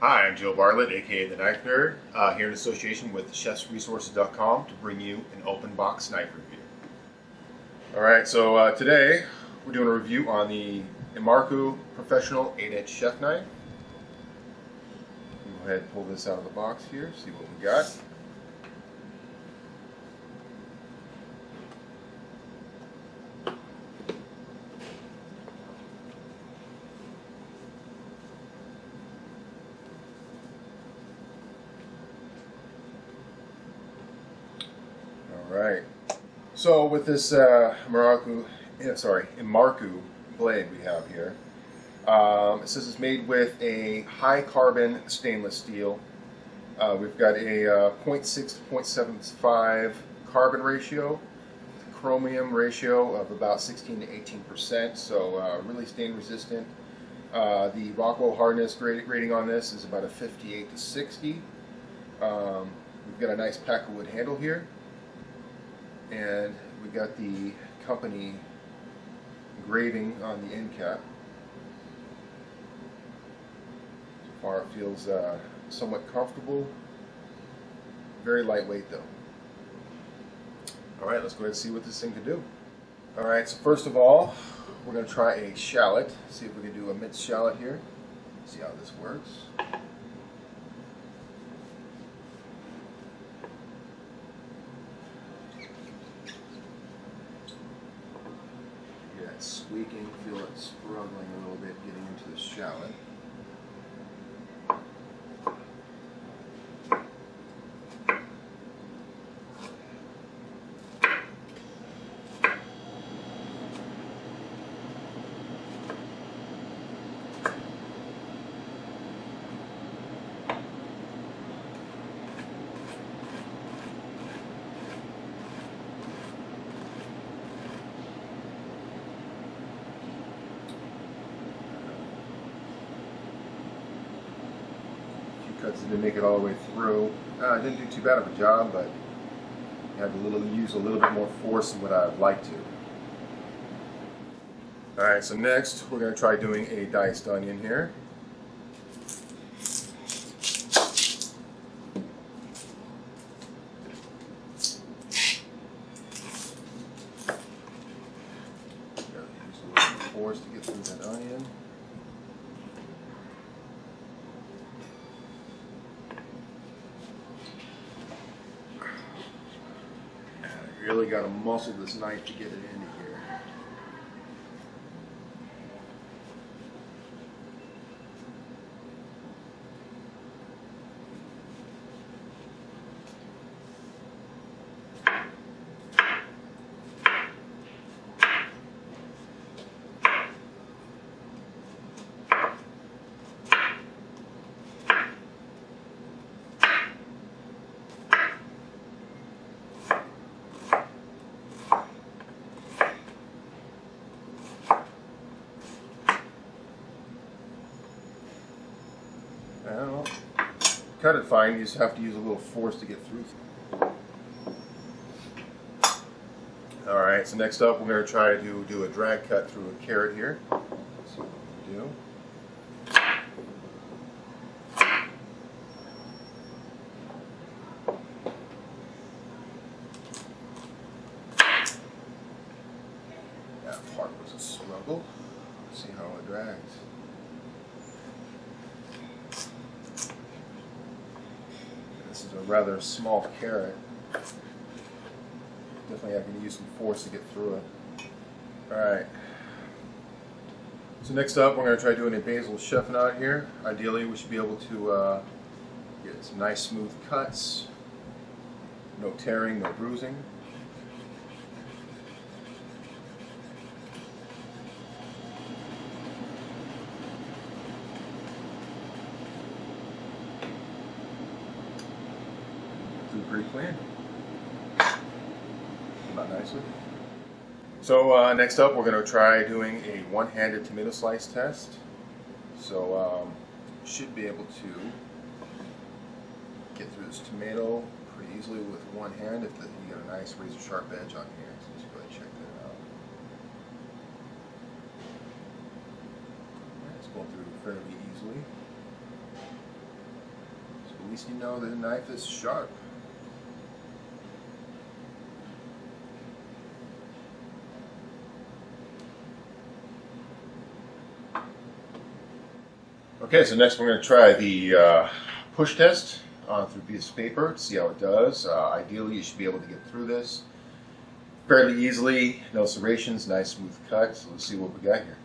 Hi, I'm Joe Bartlett, aka the Knife Nerd, uh, here in association with ChefsResources.com to bring you an open box knife review. All right, so uh, today we're doing a review on the Imarku Professional 8-inch chef knife. Go ahead and pull this out of the box here, see what we got. All right. So with this uh, Maraku, yeah, sorry, Imarku blade we have here, um, it says it's made with a high carbon stainless steel. Uh, we've got a uh, 0.6 to 0.75 carbon ratio, chromium ratio of about 16 to 18 percent, so uh, really stain resistant. Uh, the Rockwell hardness rating on this is about a 58 to 60. Um, we've got a nice pakkawood handle here and we got the company engraving on the end cap. So far it feels uh, somewhat comfortable, very lightweight though. Alright, let's go ahead and see what this thing can do. Alright, so first of all, we're going to try a shallot, see if we can do a minced shallot here, see how this works. Squeaking, feel it struggling a little bit getting into the shallot. Cuts didn't make it all the way through. Uh, I didn't do too bad of a job, but had to little, use a little bit more force than what I'd like to. Alright, so next we're going to try doing a diced onion here. Force to get through that onion. Really got to muscle this knife to get it into here. Well, cut it fine, you just have to use a little force to get through. Alright, so next up we're going to try to do, a drag cut through a carrot here. Let's see what we do. That part was a struggle. Let's see how it drags. This is a rather small carrot. Definitely I can use some force to get through it. Alright. So next up we're going to try doing a basil chiffonade here. Ideally we should be able to uh, get some nice smooth cuts. No tearing, no bruising. through pretty. About nicely. So uh, next up we're going to try doing a one-handed tomato slice test. So um, should be able to get through this tomato pretty easily with one hand if the, you got a nice razor sharp edge on here. So let's go ahead and check that out. It's going through fairly easily. At least you know that the knife is sharp. Okay, so next we're going to try the uh, push test on through piece of paper see how it does. Uh, ideally, you should be able to get through this fairly easily, no serrations, nice smooth cut. So let's see what we got here.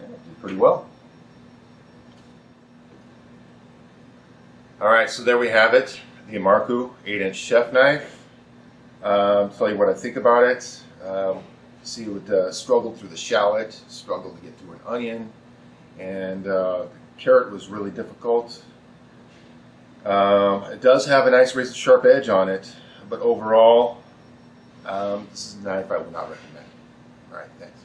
Yeah, did pretty well. All right, so there we have it, the Imarku 8-inch chef knife. Um, tell you what I think about it. Um, see, it would uh, struggle through the shallot, struggle to get through an onion, and uh, the carrot was really difficult. Um, it does have a nice razor sharp edge on it, but overall, um, this is a knife I would not recommend. All right, thanks.